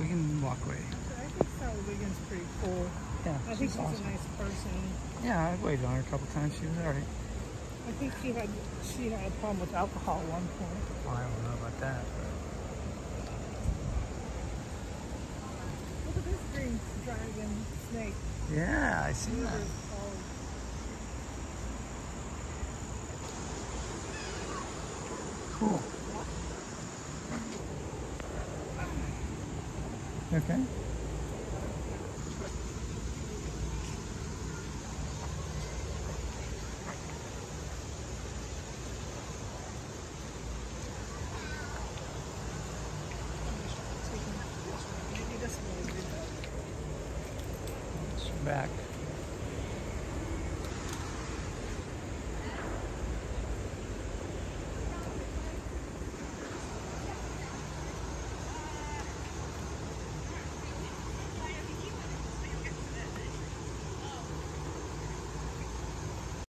We can walk away. I think Sally Wiggin's pretty cool. Yeah, I think she's she's awesome. a nice person. Yeah, I waited on her a couple times. She was all right. I think she had she had a problem with alcohol at one point. Well, I don't know about that. Look at this green dragon snake. Yeah, I see that. Cool. Okay. Maybe this one will be better. Back.